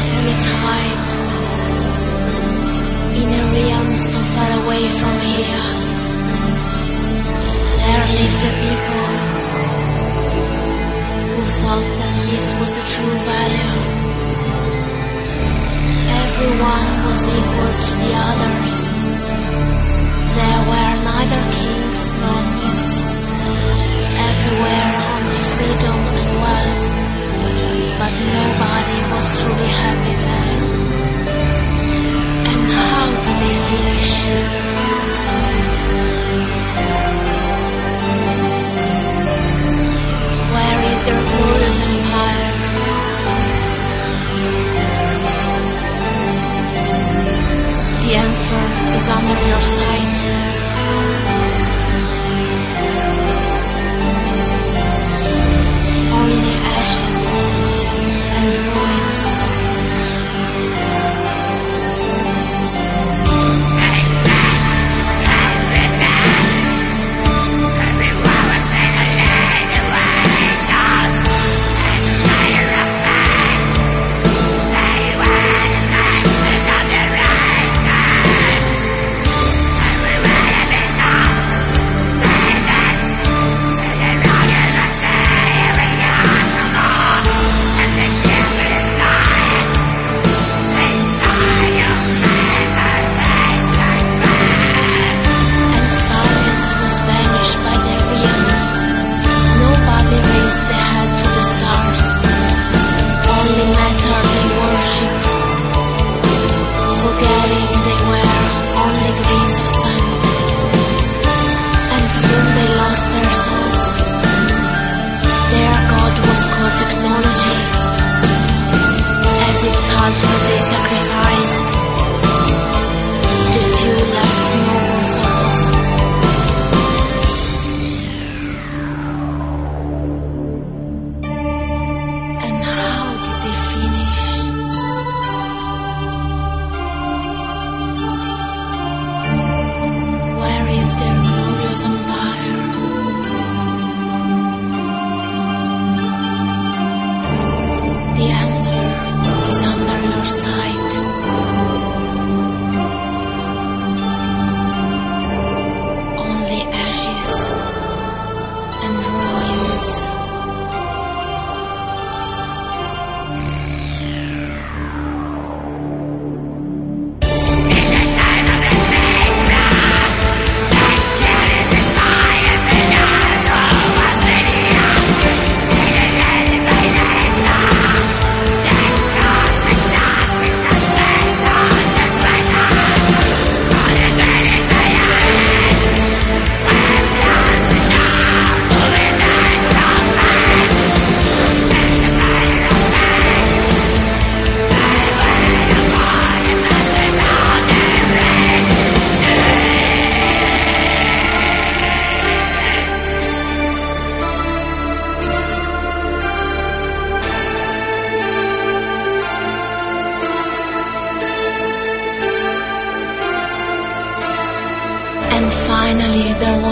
Once a time, in a realm so far away from here, there lived a people who thought that this was the true value. Everyone was equal to the others. There were neither kings nor Is under your sight.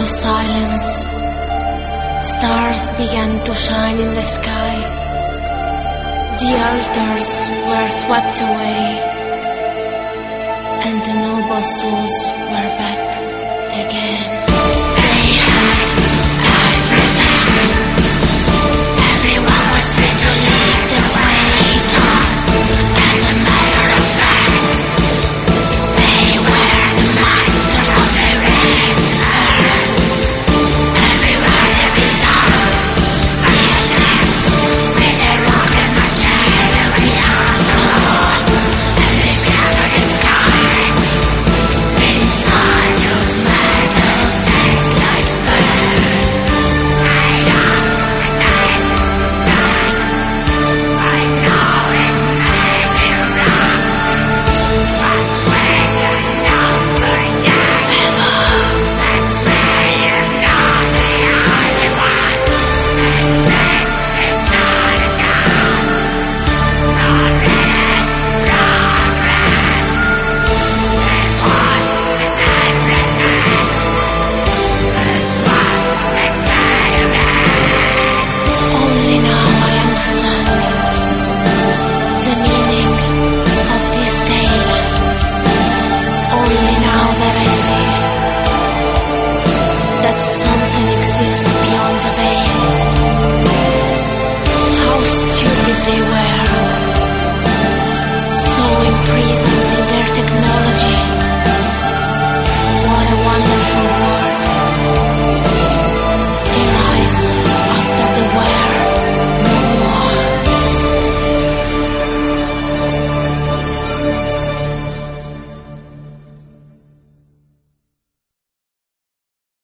Silence. Stars began to shine in the sky. The altars were swept away. And the noble souls were back again.